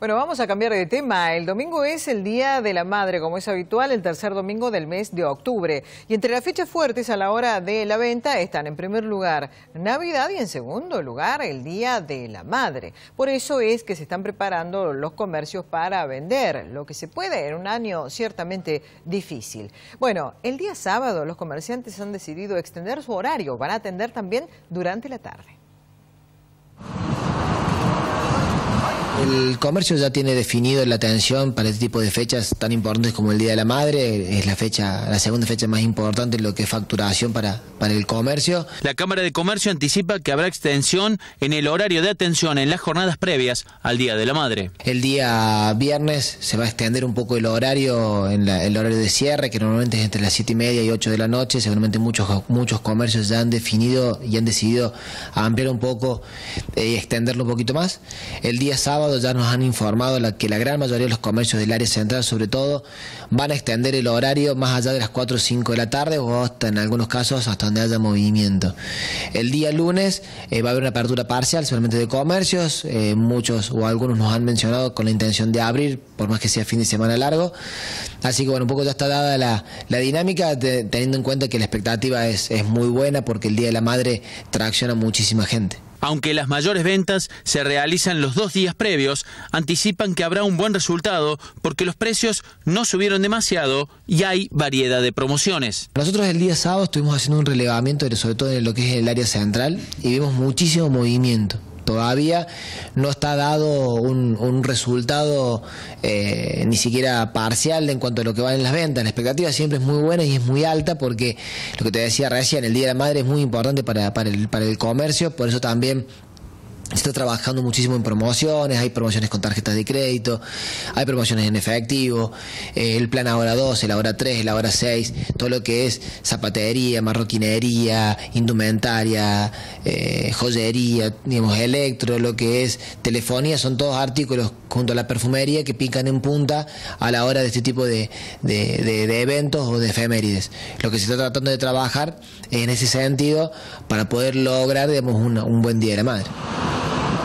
Bueno, vamos a cambiar de tema. El domingo es el Día de la Madre, como es habitual, el tercer domingo del mes de octubre. Y entre las fechas fuertes a la hora de la venta están en primer lugar Navidad y en segundo lugar el Día de la Madre. Por eso es que se están preparando los comercios para vender, lo que se puede en un año ciertamente difícil. Bueno, el día sábado los comerciantes han decidido extender su horario, van a atender también durante la tarde. El comercio ya tiene definido la atención para este tipo de fechas tan importantes como el Día de la Madre. Es la fecha, la segunda fecha más importante en lo que es facturación para, para el comercio. La Cámara de Comercio anticipa que habrá extensión en el horario de atención en las jornadas previas al Día de la Madre. El día viernes se va a extender un poco el horario, en el horario de cierre, que normalmente es entre las 7 y media y 8 de la noche. Seguramente muchos, muchos comercios ya han definido y han decidido ampliar un poco y extenderlo un poquito más. El día sábado ya nos han informado que la gran mayoría de los comercios del área central, sobre todo, van a extender el horario más allá de las 4 o 5 de la tarde o hasta en algunos casos hasta donde haya movimiento. El día lunes eh, va a haber una apertura parcial solamente de comercios, eh, muchos o algunos nos han mencionado con la intención de abrir, por más que sea fin de semana largo. Así que bueno, un poco ya está dada la, dinámica, teniendo en cuenta que la expectativa es, es muy buena porque el Día de la Madre tracciona muchísima gente. Aunque las mayores ventas se realizan los dos días previos, anticipan que habrá un buen resultado porque los precios no subieron demasiado y hay variedad de promociones. Nosotros el día sábado estuvimos haciendo un relevamiento, sobre todo en lo que es el área central, y vimos muchísimo movimiento todavía no está dado un, resultado eh, ni siquiera parcial en cuanto a lo que van en las ventas. La expectativa siempre es muy buena y es muy alta porque lo que te decía recién, el Día de la Madre es muy importante para, para, el, para el comercio, por eso también está trabajando muchísimo en promociones, hay promociones con tarjetas de crédito, hay promociones en efectivo, eh, el plan ahora 2, el ahora 3, el ahora 6, todo lo que es zapatería, marroquinería, indumentaria, eh, joyería, digamos, electro, lo que es telefonía, son todos artículos junto a la perfumería que pican en punta a la hora de este tipo de, eventos o de efemérides. Lo que se está tratando de trabajar en ese sentido para poder lograr digamos, un buen día de la madre.